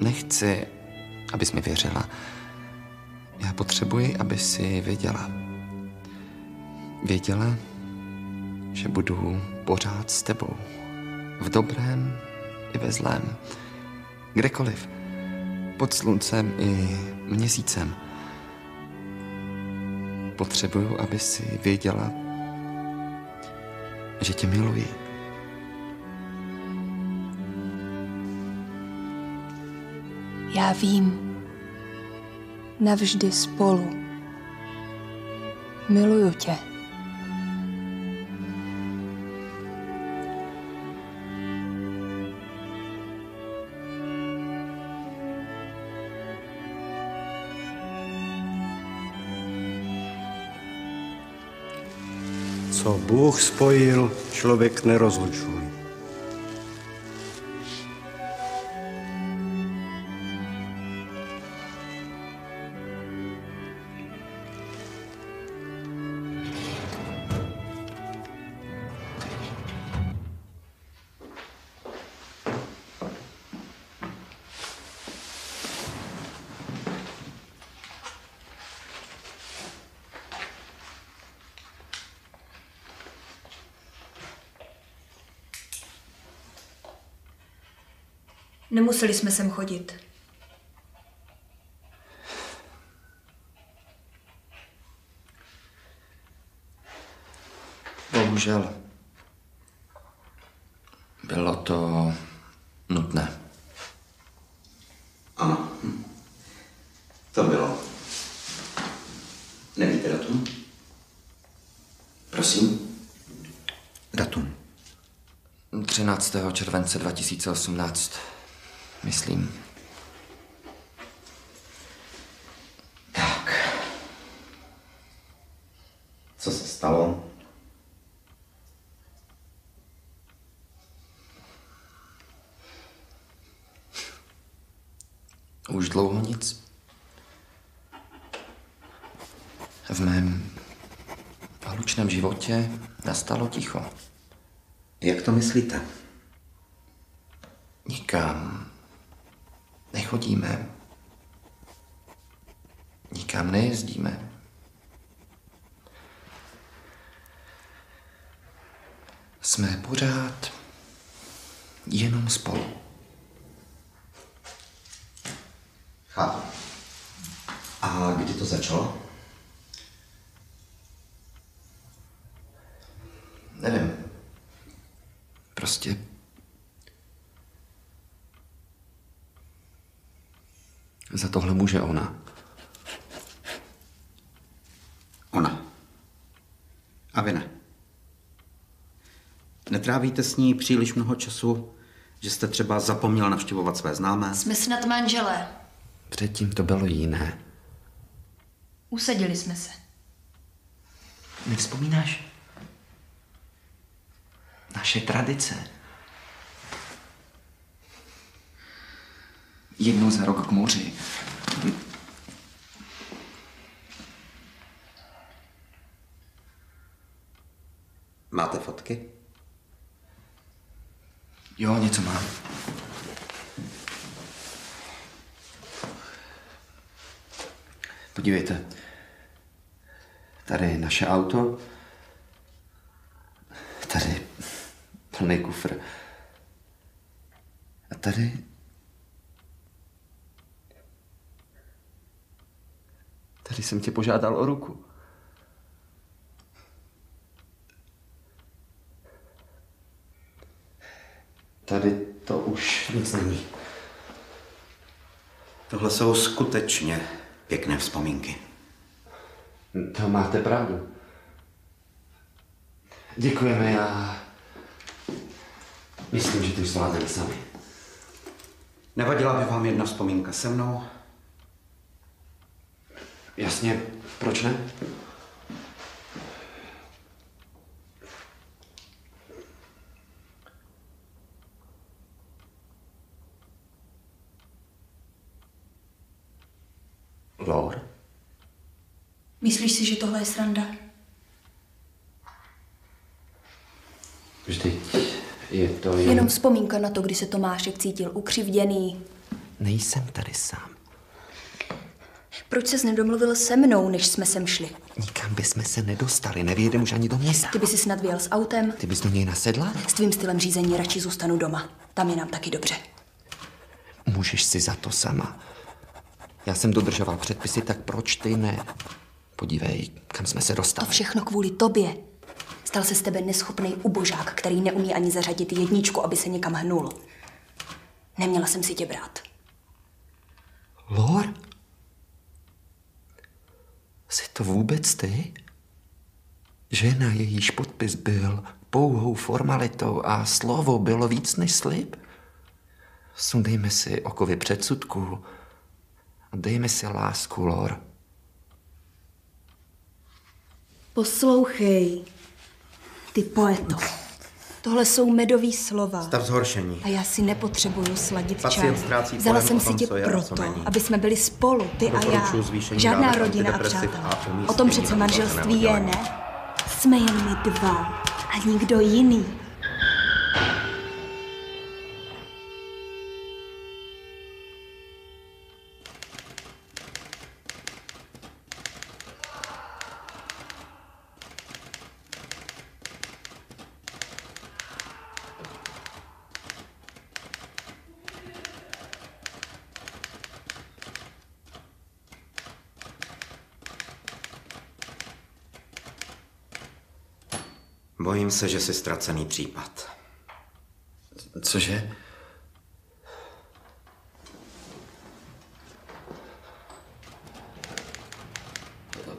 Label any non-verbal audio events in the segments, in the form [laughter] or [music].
Nechci, abys mi věřila. Já potřebuji, aby si věděla. Věděla, že budu pořád s tebou. V dobrém i ve zlém. Kdekoliv. Pod sluncem i měsícem. Potřebuju, aby si věděla, že tě miluji. Já vím. Navždy spolu. Miluju tě. Co Bůh spojil, člověk nerozlučuje. Nemuseli jsme sem chodit. Bohužel. Bylo to nutné. Ano. To bylo. Nevíte datum? Prosím? Datum. 13. července 2018, myslím. Tak. Co se stalo? Už dlouho nic. V mém hlučném životě nastalo ticho. Jak to myslíte? Nikam nechodíme. Nikam nejezdíme. Jsme pořád jenom spolu. Chápu. A kdy to začalo? Nevím. Prostě za tohle může ona. Ona. A vy ne. Netrávíte s ní příliš mnoho času, že jste třeba zapomněl navštěvovat své známé? Jsme snad manželé. Předtím to bylo jiné. Usadili jsme se. Nevzpomínáš? Naše tradice. Jednou za rok k moři. Máte fotky? Jo, něco mám. Podívejte. Tady je naše auto. Tady [laughs] plný kufr. A tady... Tady jsem tě požádal o ruku. Tady to už nic není. Tohle jsou skutečně pěkné vzpomínky. To máte pravdu. Děkujeme, já myslím, že to zvládneme sami. Nevadila by vám jedna vzpomínka se mnou? Jasně, proč ne? Lor? Myslíš si, že tohle je sranda? Vždyť je to jen... Jenom vzpomínka na to, kdy se Tomášek cítil ukřivděný, nejsem tady sám. Proč ses nedomluvil se mnou, než jsme sem šli? Nikam bychom se nedostali, nevyjedeme už ani do města. Ty by si snad vyjel s autem? Ty bys do něj nasedla? S tvým stylem řízení radši zůstanu doma. Tam je nám taky dobře. Můžeš si za to sama. Já jsem dodržoval předpisy, tak proč ty ne? Podívej, kam jsme se To dostali. všechno kvůli tobě. Stal se z tebe neschopný ubožák, který neumí ani zařadit jedničku, aby se někam hnul. Neměla jsem si tě brát. Lor? Jsi to vůbec ty? Žena, jejíž podpis byl pouhou formalitou a slovo bylo víc než slib? Sundejme si okovy předsudků a dejme si lásku, Lor. Poslouchej, ty poeto. Tohle jsou medový slova. Stav zhoršení. A já si nepotřebuju sladit Pacient čas. ztrácí Vzala jsem si tě co je co proto, není. aby jsme byli spolu, ty a já. Žádná rodina a přátelé. O tom přece manželství je, ne? Jsme jen my dva a nikdo jiný. Bojím se, že jsi ztracený případ. Cože?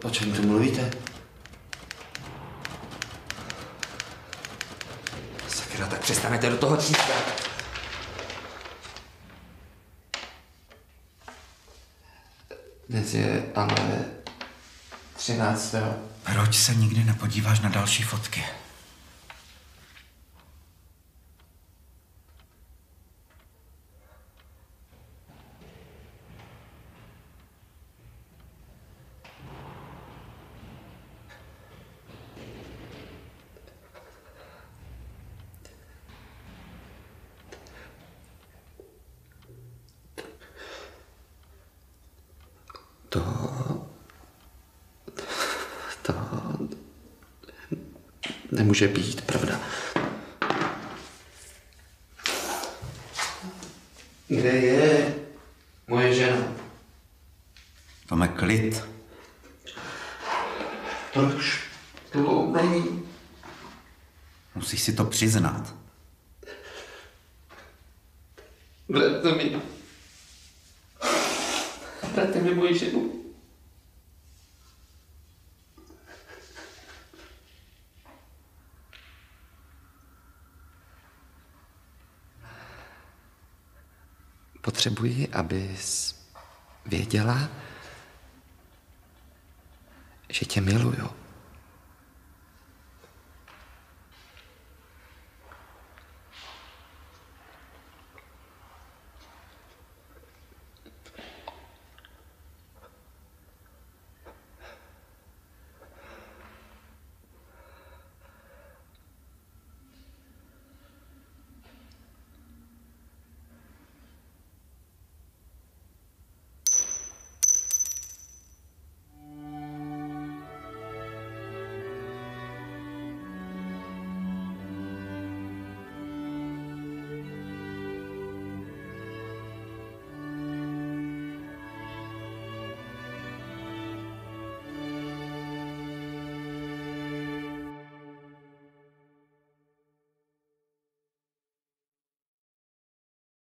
O čem tu mluvíte? Sakra, tak přestanete do toho tískat. Dnes je ale 13. Proč se nikdy nepodíváš na další fotky? To... To... Nemůže být, pravda. Kde je moje žena? Tome, klid. Proč tu není? Musíš si to přiznat. Vrátce mi. Vrátce mi moji ženu. Potřebuji, abys věděla, že tě miluju.